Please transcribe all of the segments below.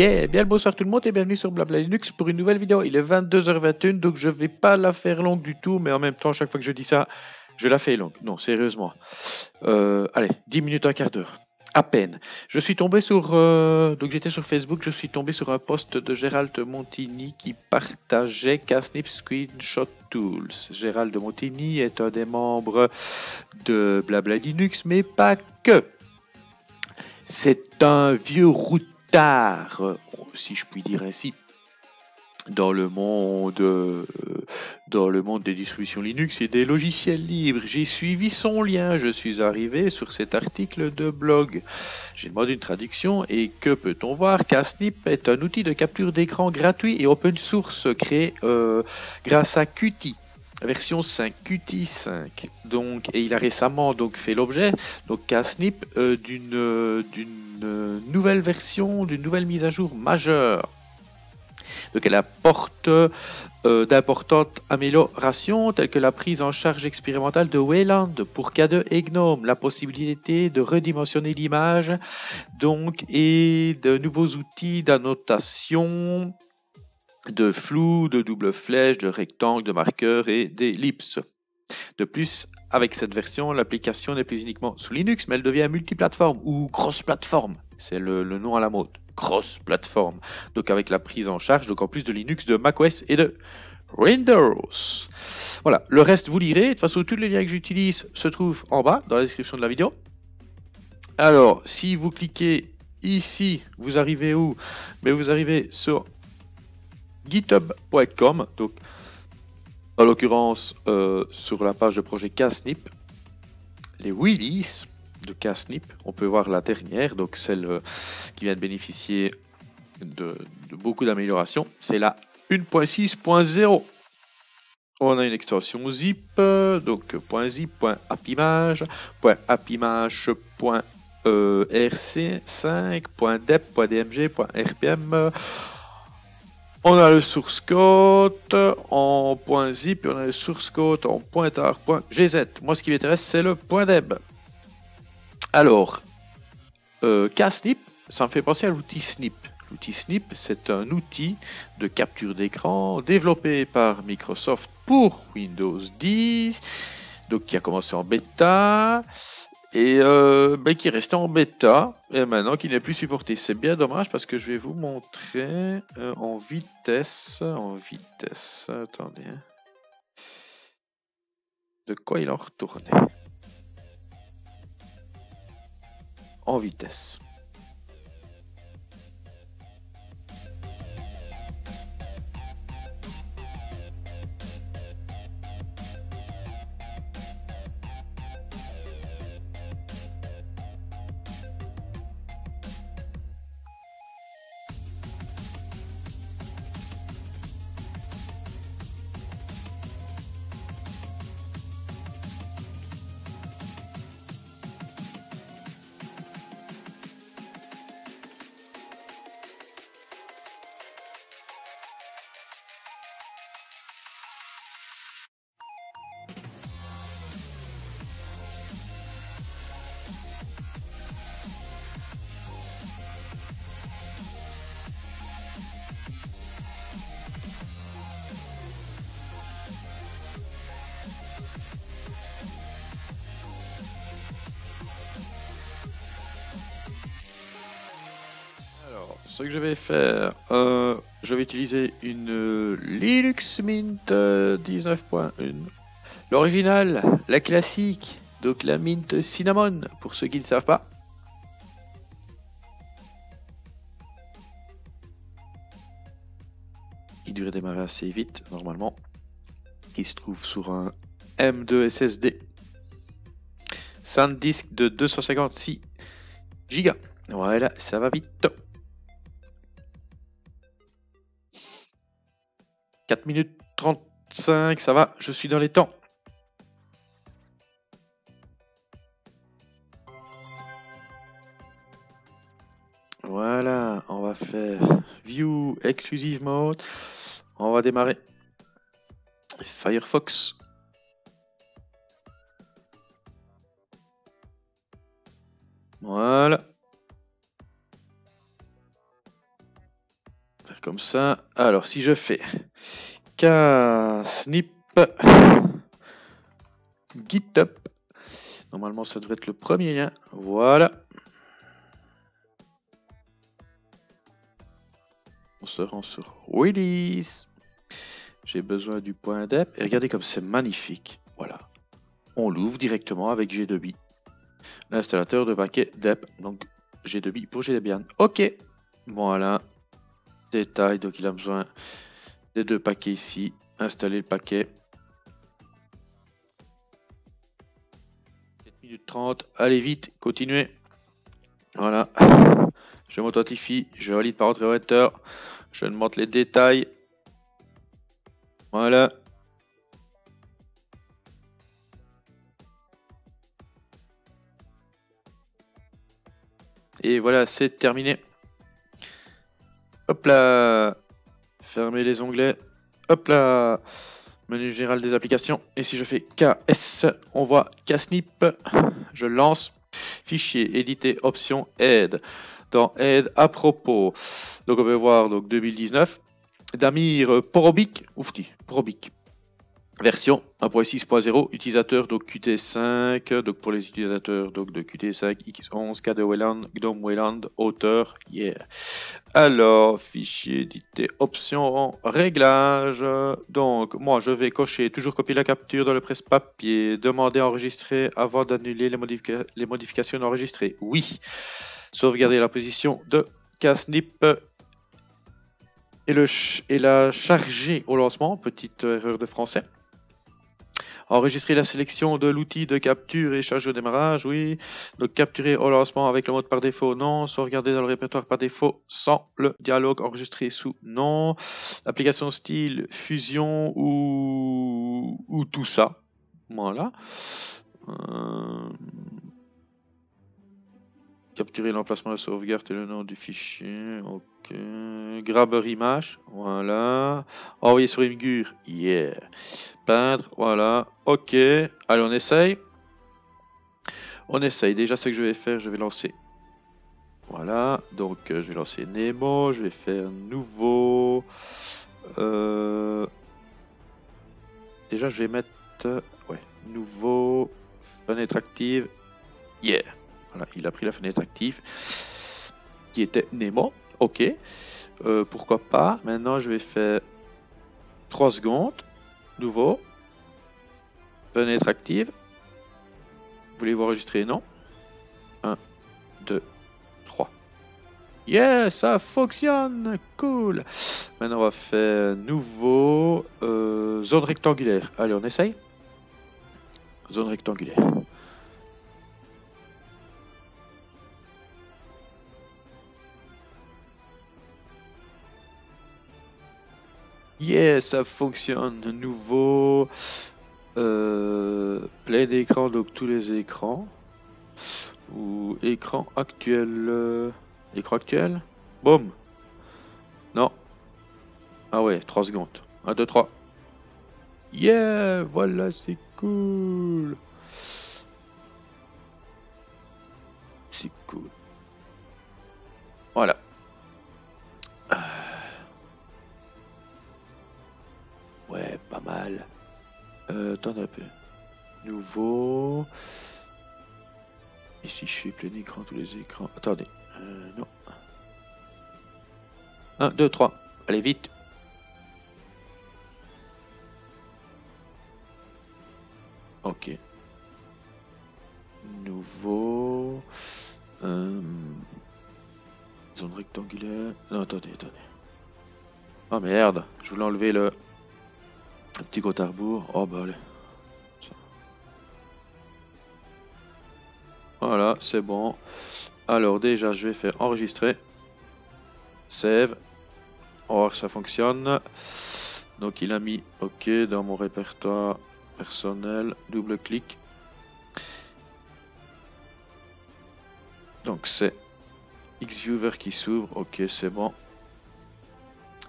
Yeah, bien le bonsoir tout le monde et bienvenue sur Blabla Linux pour une nouvelle vidéo. Il est 22h21 donc je vais pas la faire longue du tout, mais en même temps, chaque fois que je dis ça, je la fais longue. Non, sérieusement. Euh, allez, 10 minutes, un quart d'heure. À peine. Je suis tombé sur. euh, donc j'étais sur Facebook, je suis tombé sur un post de Gérald Montini qui partageait Casnip Screenshot Tools. Gérald Montini est un des membres de Blabla Linux, mais pas que. C'est un vieux routard, euh, si je puis dire ainsi, dans le monde, euh, dans le monde des distributions Linux et des logiciels libres. J'ai suivi son lien, je suis arrivé sur cet article de blog. J'ai demandé une traduction et que peut-on voir? Casnip est un outil de capture d'écran gratuit et open source créé euh, grâce à Qt version 5 Qt 5 donc et il a récemment donc fait l'objet donc Casnip euh, d'une euh, d'une euh, nouvelle version d'une nouvelle mise à jour majeure. Donc elle apporte euh, d'importantes améliorations telles que la prise en charge expérimentale de Wayland pour K2 et GNOME, la possibilité de redimensionner l'image, donc et de nouveaux outils d'annotation, de flou, de double flèche, de rectangle, de marqueur et d'ellipse. De plus, avec cette version, l'application n'est plus uniquement sous Linux, mais elle devient multiplateforme ou cross-plateforme. C'est le, le nom à la mode. Cross-plateforme. Donc avec la prise en charge, donc en plus de Linux, de macOS et de Windows. Voilà, le reste vous lirez. De toute façon, tous les liens que j'utilise se trouvent en bas dans la description de la vidéo. Alors, si vous cliquez ici, vous arrivez où? Mais vous arrivez sur github.com, donc en l'occurrence euh, sur la page de projet Casnip, les releases de Casnip, on peut voir la dernière, donc celle euh, qui vient de bénéficier de, beaucoup d'améliorations, c'est la 1.6.0. On a une extension zip, donc .zip, .appimage, .appimage, .rc5, .dep, .dmg, .rpm, euh, on a le source code en .zip et on a le source code en .tar.gz. Moi, ce qui m'intéresse, c'est le .deb. Alors, euh, Ksnip, ça me fait penser à l'outil Snip. L'outil Snip, c'est un outil de capture d'écran développé par Microsoft pour Windows 10, donc qui a commencé en bêta et euh, qui est resté en bêta et maintenant qui n'est plus supporté. C'est bien dommage parce que je vais vous montrer euh, en vitesse, en vitesse. Attendez. hein. De quoi il en retournait En vitesse. Ce que je vais faire, euh, je vais utiliser une euh, Linux Mint euh, 19.1. L'original, la classique, donc la Mint Cinnamon, pour ceux qui ne savent pas. Il devrait démarrer assez vite, normalement. Il se trouve sur un M2 SSD. SanDisk de 256 Go. Voilà, ça va vite. 4 minutes 35, ça va, je suis dans les temps. Voilà, on va faire View Exclusive Mode. On va démarrer Firefox. Voilà. Comme ça. Alors, si je fais K snip GitHub, normalement ça devrait être le premier lien. Voilà. On se rend sur Release. J'ai besoin du point dep. Et regardez comme c'est magnifique. Voilà. On l'ouvre directement avec G2B. L'installateur de paquet dep. Donc G2B pour Debian. Ok. Voilà. Détail. Donc il a besoin des deux paquets ici. Installer le paquet. 7 minutes 30. Allez vite. Continuez. Voilà. Je m'authentifie. Je valide par ordinateur. Je montre les détails. Voilà. Et voilà, c'est terminé. Hop là Fermez les onglets. Hop là Menu général des applications. Et si je fais KS, on voit KSNIP. Je lance. Fichier, éditer, option, aide. Dans aide à propos. Donc on peut voir donc 2019. Damir Porobic. Oufti, Porobic. Version 1.6.0, utilisateur donc Qt5, donc pour les utilisateurs de Qt5, X11, KDE GNOME Wayland, auteur, yeah. Alors, fichier édité, option, réglage. Donc, moi, je vais cocher, toujours copier la capture dans le presse-papier, demander à enregistrer avant d'annuler les, modifications enregistrées. Oui. Sauvegarder la position de Casnip et la charger au lancement, petite erreur de français. Enregistrer la sélection de l'outil de capture et charge au démarrage, oui. Donc capturer au lancement avec le mode par défaut, non. Sauvegarder dans le répertoire par défaut sans le dialogue enregistré sous, non. Application style, fusion ou, ou tout ça. Voilà. Euh, capturer l'emplacement de sauvegarde et le nom du fichier. Grabber image. Voilà. Envoyer sur Imgur. Yeah. Peindre. Voilà. Ok. Allez, on essaye. On essaye. Déjà, ce que je vais faire, je vais lancer. Voilà. Donc, euh, je vais lancer Nemo. Je vais faire nouveau. Euh, déjà, je vais mettre. Ouais. Nouveau. Fenêtre active. Yeah. Voilà, il a pris la fenêtre active qui était Nemo. Ok. Euh, pourquoi pas. Maintenant, je vais faire 3 secondes. Nouveau. Fenêtre active. Voulez-vous enregistrer Non? 1, 2, 3. Yes, ça fonctionne. Cool. Maintenant, on va faire nouveau. Euh, zone rectangulaire. Allez, on essaye. Zone rectangulaire. Yes, ça fonctionne. Nouveau. Euh, plein d'écran, donc tous les écrans. Ou écran actuel. Euh, écran actuel? Boum Non. Ah ouais, 3 secondes. 1, 2, 3. Yeah, voilà, c'est cool. C'est cool. Voilà. Mal. Euh, attendez un peu. Nouveau. Ici, je suis plein écran, tous les écrans. Attendez. Euh, non. 1, 2, 3. Allez, vite. Ok. Nouveau. Euh, zone rectangulaire. Non, attendez, attendez. Oh merde, je voulais enlever le... Un petit côté Oh bah allez. Voilà, c'est bon. Alors déjà, je vais faire enregistrer. Save. On va ça fonctionne. Donc il a mis OK dans mon répertoire personnel. Double clic. Donc c'est Xviewer qui s'ouvre. OK, c'est bon.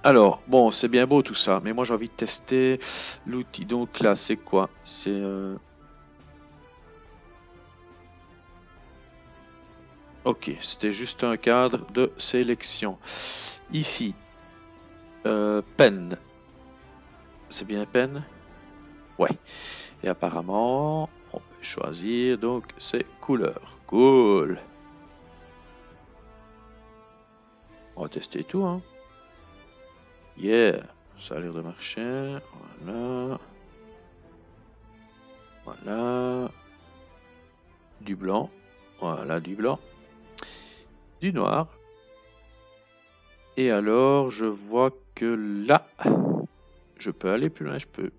Alors, bon, c'est bien beau tout ça, mais moi j'ai envie de tester l'outil. Donc là, c'est quoi? C'est... Euh, ok, c'était juste un cadre de sélection. Ici, Euh, peine. C'est bien peine Ouais. Et apparemment, on peut choisir donc ces couleurs. Cool. On va tester tout, hein. Yeah. Ça a l'air de marcher. Voilà. Voilà. Du blanc. Voilà, du blanc. Du noir. Et alors, je vois que là, je peux aller plus loin. Je peux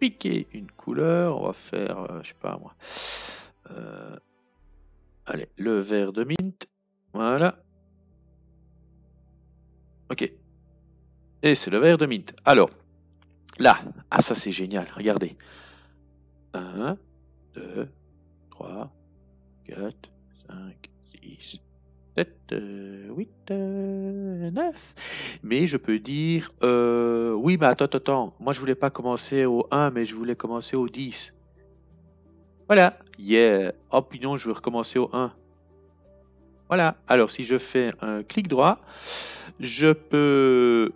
piquer une couleur. On va faire, euh, je sais pas moi. Euh, allez, le vert de mint. Voilà. Ok. Et c'est le vert de mint. Alors, là, ah ça c'est génial, regardez. 1, 2, 3, 4, 5, 6, 7, 8, 9. Mais je peux dire, euh, oui, mais attends, attends, moi je voulais pas commencer au 1, mais je voulais commencer au 10. Voilà, yeah. Oh, puis non, je veux recommencer au 1. Voilà, alors si je fais un clic droit, je peux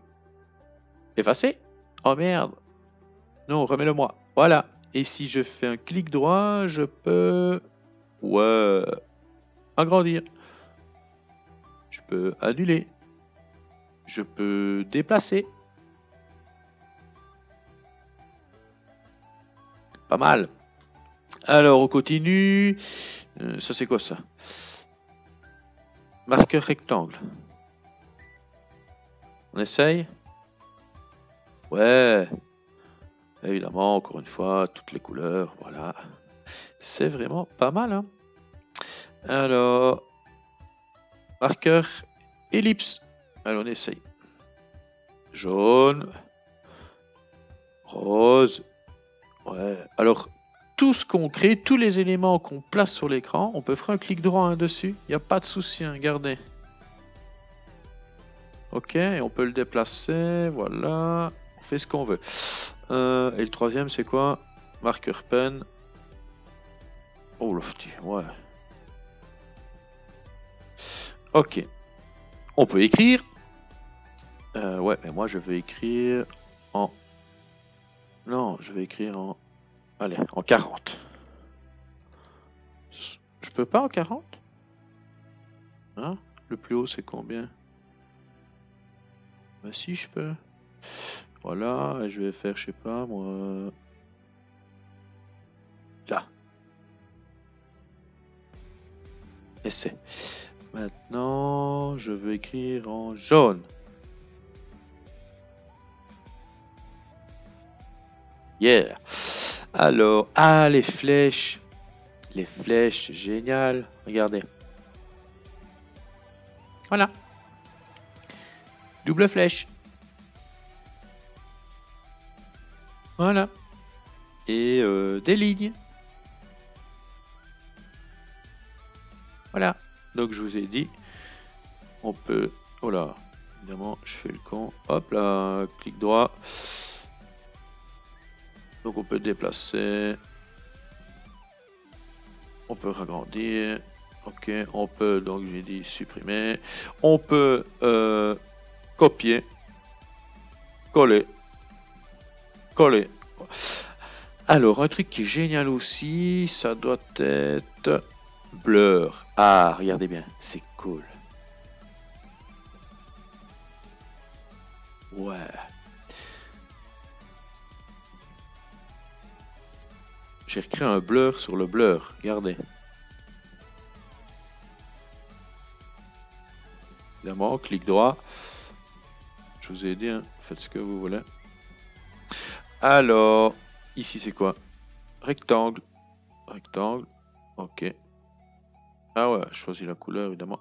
effacer. Oh merde. Non, remets-le-moi. Voilà. Et si je fais un clic droit, je peux... Ouais. Agrandir. Je peux annuler. Je peux déplacer. Pas mal. Alors, on continue. Euh, ça, c'est quoi ça? Marqueur rectangle. On essaye Ouais. Évidemment, encore une fois, toutes les couleurs, voilà. C'est vraiment pas mal. Hein Alors, marqueur ellipse. Alors, on essaye. Jaune. Rose. Ouais. Alors, tout ce qu'on crée, tous les éléments qu'on place sur l'écran, on peut faire un clic droit hein, dessus. Il n'y a pas de souci, hein, regardez. Ok, on peut le déplacer, voilà. Fait ce qu'on veut. Euh, et le troisième, c'est quoi? Marqueur pen. Oh, lofty, ouais. Ok. On peut écrire. Euh, ouais, mais moi je veux écrire en... Non, je vais écrire en... Allez, en 40. Je peux pas en 40 Hein? Le plus haut c'est combien? Bah si je peux. Voilà, je vais faire, je sais pas moi... Là. Essai. Maintenant, je veux écrire en jaune. Yeah. Alors, ah, les flèches. Les flèches, génial. Regardez. Voilà. Double flèche. Voilà. Et euh, des lignes. Voilà. Donc je vous ai dit, on peut... Oh là, évidemment, je fais le con. Hop là, clic droit. Donc on peut déplacer. On peut agrandir. Ok, on peut, donc j'ai dit supprimer. On peut euh, copier. Coller. Alors, un truc qui est génial aussi, ça doit être blur. Ah, regardez bien, c'est cool. Ouais. J'ai recréé un blur sur le blur. Regardez. Évidemment, clic droit. Je vous ai dit, hein, faites ce que vous voulez. Alors, ici c'est quoi? Rectangle. Rectangle. Ok. Ah ouais, choisis la couleur évidemment.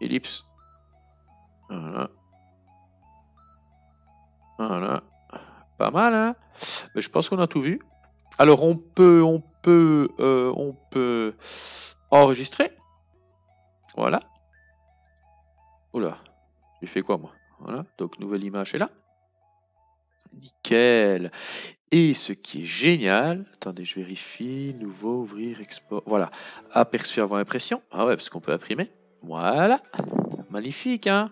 Ellipse. Voilà. Voilà. Pas mal, hein? Mais je pense qu'on a tout vu. Alors on peut, on peut, euh, on peut enregistrer. Voilà. Oula, j'ai fait quoi moi? Voilà, donc nouvelle image est là. Nickel. Et ce qui est génial, attendez, je vérifie, nouveau, ouvrir, export, voilà, aperçu avant impression. Ah ouais, parce qu'on peut imprimer. Voilà, magnifique, hein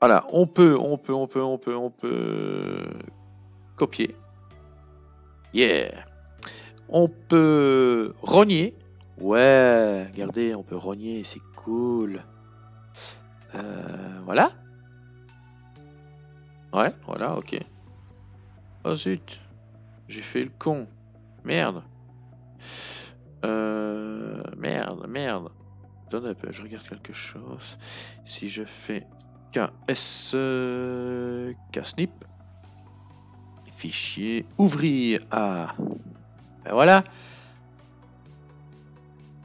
Voilà, on peut, on peut, on peut, on peut, on peut copier. Yeah. On peut rogner. Ouais, regardez, on peut rogner, c'est cool. Euh, voilà. Ouais, voilà, ok. Oh zut, j'ai fait le con. Merde. Euh, merde, merde. Donne un peu, je regarde quelque chose. Si je fais KS euh, KSnip, fichier, ouvrir. Ah, ben voilà.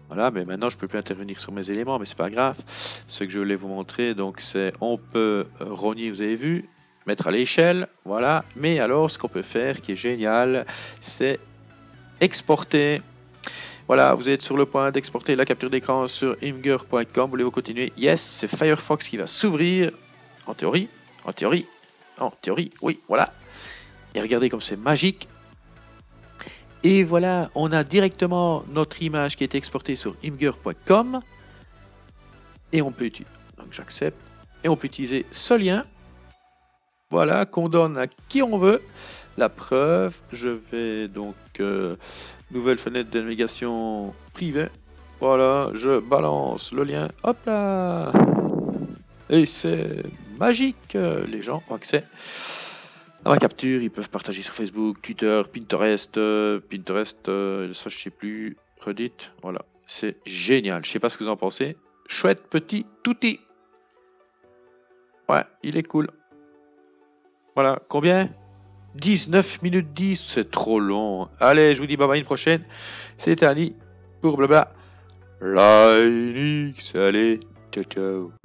Voilà, mais maintenant je peux plus intervenir sur mes éléments, mais c'est pas grave. Ce que je voulais vous montrer, donc c'est on peut rogner, vous avez vu, mettre à l'échelle, voilà. Mais alors, ce qu'on peut faire, qui est génial, c'est exporter. Voilà, vous êtes sur le point d'exporter la capture d'écran sur imgur.com. Voulez-vous continuer? Yes, c'est Firefox qui va s'ouvrir. En théorie, en théorie, en théorie, oui, voilà. Et regardez comme c'est magique. Et voilà, on a directement notre image qui est exportée sur imgur.com. Et on peut utiliser, donc j'accepte, et on peut utiliser ce lien. Voilà, qu'on donne à qui on veut. La preuve, je vais donc, euh, nouvelle fenêtre de navigation privée. Voilà, je balance le lien, hop là Et c'est magique, les gens ont accès capture, ils peuvent partager sur Facebook, Twitter, Pinterest, euh, Pinterest, euh, ça je sais plus, Reddit, voilà, c'est génial. Je sais pas ce que vous en pensez. Chouette petit outil. Ouais, il est cool. Voilà, combien? 19 minutes 10, c'est trop long. Allez, je vous dis bye bye une prochaine. C'était Annie pour blabla. Linux, allez, ciao ciao.